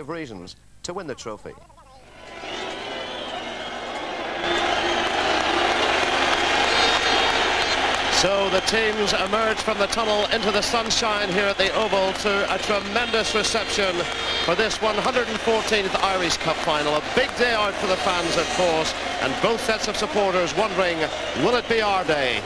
of reasons to win the trophy. So the teams emerge from the tunnel into the sunshine here at the Oval to a tremendous reception for this 114th Irish Cup final. A big day out for the fans, of course, and both sets of supporters wondering, will it be our day?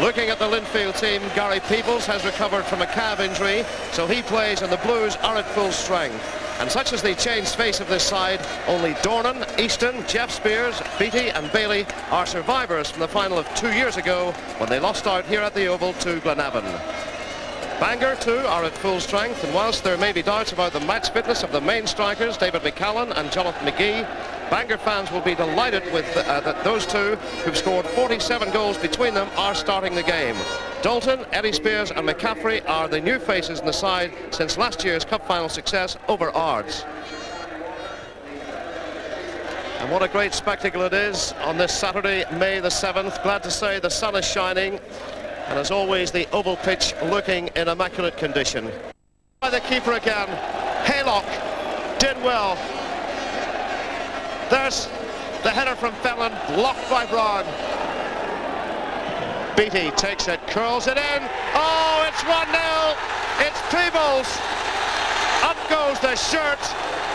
Looking at the Linfield team, Gary Peebles has recovered from a calf injury, so he plays and the Blues are at full strength. And such is the changed face of this side, only Dornan, Easton, Jeff Spears, Beattie and Bailey are survivors from the final of two years ago when they lost out here at the Oval to Glenavon. Bangor too are at full strength and whilst there may be doubts about the match fitness of the main strikers David McCallan and Jonathan McGee Bangor fans will be delighted with uh, that those two who've scored 47 goals between them are starting the game. Dalton, Eddie Spears and McCaffrey are the new faces in the side since last year's cup final success over Ards. And what a great spectacle it is on this Saturday, May the 7th. Glad to say the sun is shining. And as always, the oval pitch looking in immaculate condition. By the keeper again, Haylock did well. There's the header from Fenlon, blocked by Brown. Beattie takes it, curls it in. Oh, it's 1-0. It's Peebles. Up goes the shirt.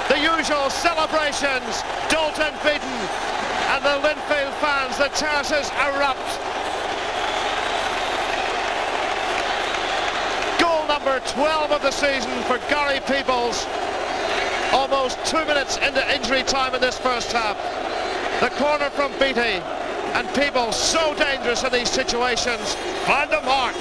The usual celebrations. Dalton beaten. And the Linfield fans, the terraces erupt. Goal number 12 of the season for Gary Peebles. Almost two minutes into injury time in this first half. The corner from Beattie and Peebles so dangerous in these situations. Find the mark.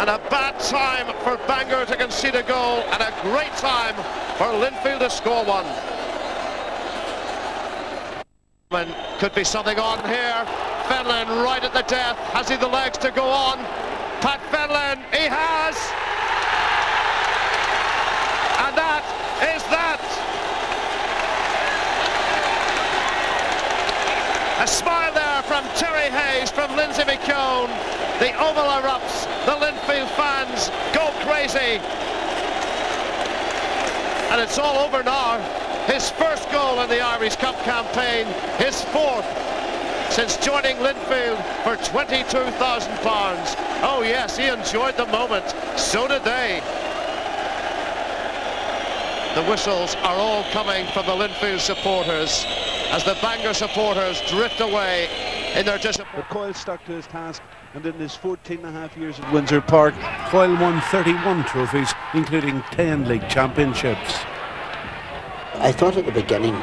And a bad time for Bangor to concede a goal and a great time for Linfield to score one. Could be something on here. Fenlon right at the death. Has he the legs to go on? Pat Fenlon, he has! And that is that! A smile there from Terry Hayes, from Lindsay McKeown. The oval erupts. The Linfield fans go crazy. And it's all over now. His first goal in the Irish Cup campaign, his fourth since joining Linfield for £22,000. Oh yes, he enjoyed the moment. So did they. The whistles are all coming from the Linfield supporters as the Bangor supporters drift away in their disappointment. But Coyle stuck to his task and in his 14 and a half years at Windsor Park, Coyle won 31 trophies, including 10 league championships. I thought at the beginning,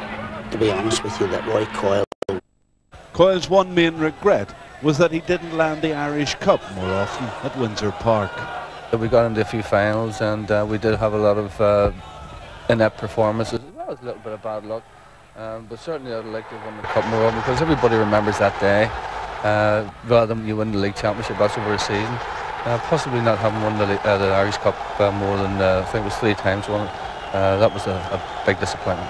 to be honest with you, that Roy Coyle... Coyle's one main regret was that he didn't land the Irish Cup more often at Windsor Park. We got into a few finals and uh, we did have a lot of uh, inept performances. That was a little bit of bad luck. Um, but certainly I'd like to win the cup more because everybody remembers that day. Uh, rather than you win the league championship, that's over a season. Uh, possibly not having won the, uh, the Irish Cup uh, more than uh, I think it was three times. Won uh, that was a, a, big disappointment.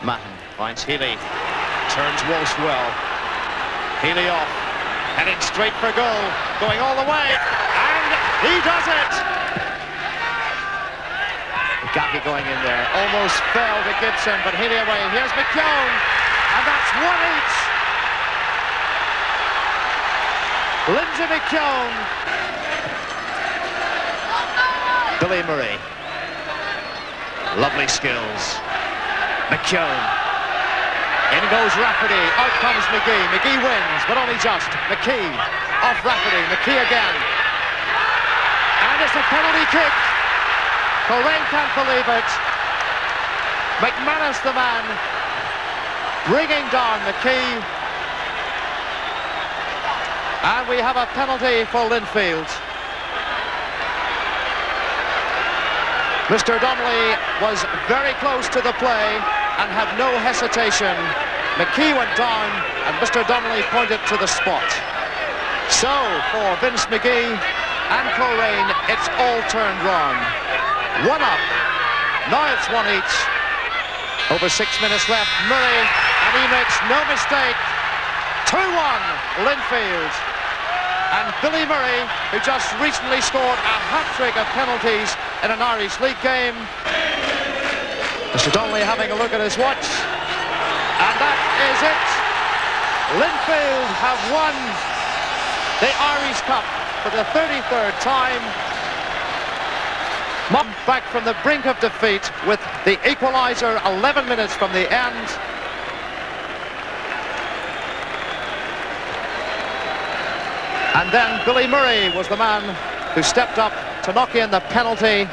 Mahon finds Healy, turns Walsh well. Healy off, heading straight for goal, going all the way, and he does it! Going in there. Almost fell to Gibson, but Healy away. Here's McKeown, and that's one each. Lindsay McKeown. Billy Murray. Lovely skills. McKeown. In goes Rafferty. Out comes McGee. McGee wins, but only just. McKee off Rafferty. McKee again. And it's a penalty kick. Coleraine can't believe it. McManus the man bringing down McKee. And we have a penalty for Linfield. Mr. Donnelly was very close to the play and had no hesitation. McKee went down and Mr. Donnelly pointed to the spot. So for Vince McGee and Coleraine, it's all turned round. One up. Now it's one each. Over six minutes left. Murray, and he makes no mistake. 2-1, Linfield. and Billy Murray, who just recently scored a hat-trick of penalties in an Irish League game. Mr Donnelly having a look at his watch, and that is it. Linfield have won the Irish Cup for the 33rd time. Mocked back from the brink of defeat with the equaliser 11 minutes from the end. And then Billy Murray was the man who stepped up to knock in the penalty